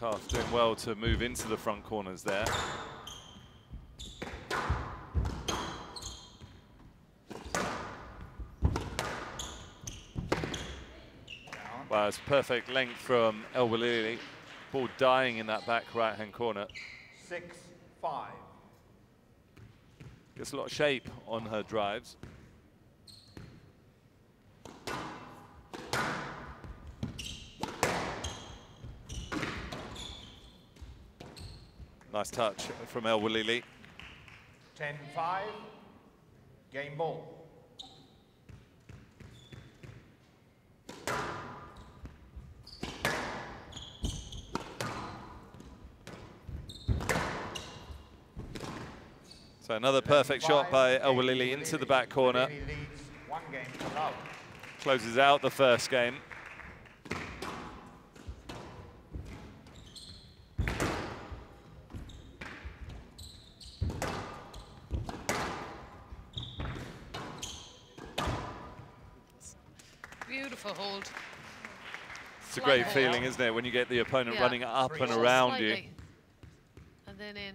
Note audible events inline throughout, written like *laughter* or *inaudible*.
Doing well to move into the front corners there. Wow, it's perfect length from El Welily. Ball dying in that back right-hand corner. Six, five. Gets a lot of shape on her drives. Nice touch from El Welily. 10-5. Game ball. So another perfect shot by El Welily into the back corner. Welily leads one game to love. Closes out the first game. Beautiful hold. It's a great Slightly. feeling, isn't it, when you get the opponent Yeah. running up and Just around you. Slightly. And then in.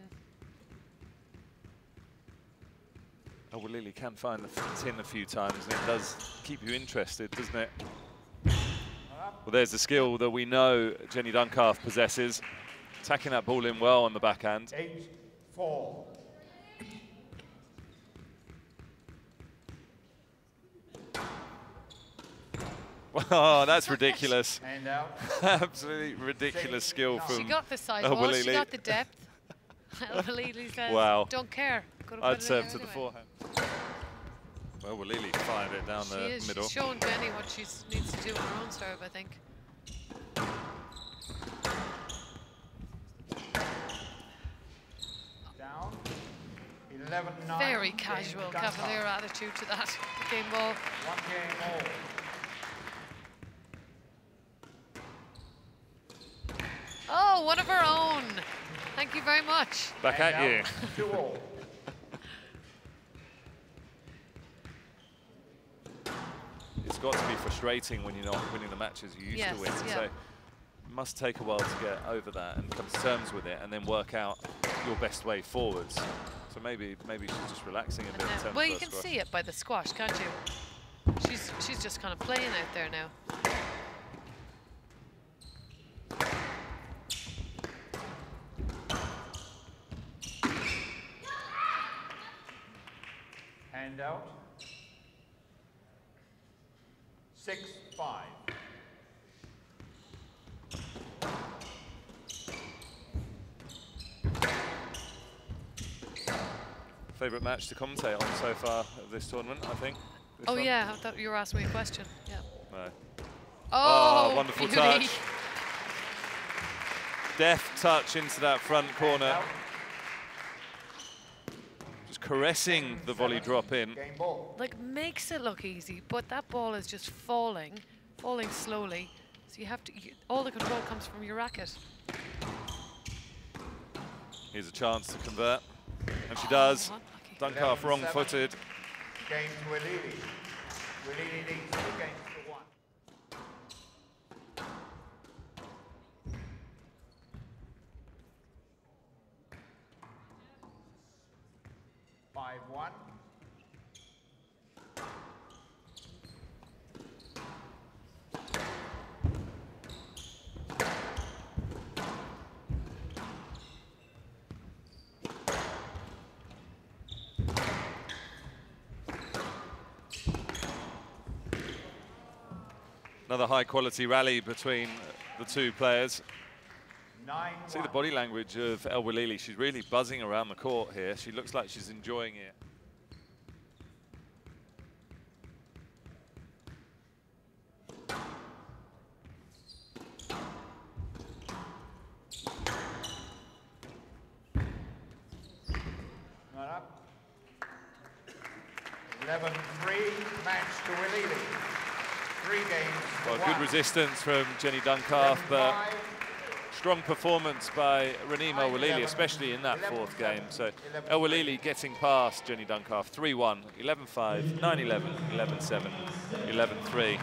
Oh, El Welily can find the tin a few times, and it does keep you interested, doesn't it? Well, there's the skill that we know Jenny Duncalf possesses. Attacking that ball in well on the backhand. Eight, four. Oh, that's ridiculous. *laughs* And out. *laughs* Absolutely ridiculous skill She She from got the size El ball, she got the depth. *laughs* El Welily says, Wow. don't care. Could I'd serve in to the forehand. Well, Welily fired it down She the is. middle. She's showing Jenny what she needs to do on her own serve, I think. Down. 11, 9. Very casual, cavalier attitude to that game ball. One game all. Oh, one of her own. Thank you very much. Back And at you. out. Two. It's got to be frustrating when you're not winning the matches you used Yes, to win. yeah. So it must take a while to get over that and come to terms with it and then work out your best way forwards. So maybe maybe she's just relaxing a And bit in now- terms well, of you can squash. see it by the squash, can't you? She's she's just kind of playing out there now. Hand out. Six, five. Favourite match to commentate on so far of this tournament, I think. This Oh one? yeah, I thought you were asking me a question. Yeah. No. Oh, Oh, wonderful beauty. touch. Deft touch into that front corner. Out. Just caressing the volley drop in. Like makes it look easy, but that ball is just falling, falling slowly. So you have to. You, all the control comes from your racket. Here's a chance to convert. And she does. Oh, unlucky. Wrong-footed. Game to Welily. Welily leads two games to one. Five, one. Another high-quality rally between the two players. See the body language of El Welily. She's really buzzing around the court here. She looks like she's enjoying it. Not up. 11 3, match to Welily. Three games. Well, good resistance from Jenny Duncalf, but 11-5, strong performance by Raneem El Welily, especially in that fourth game. So 11, El Welily getting past Jenny Duncalf 3-1, 11-5, 9-11, 11-7, 11-3.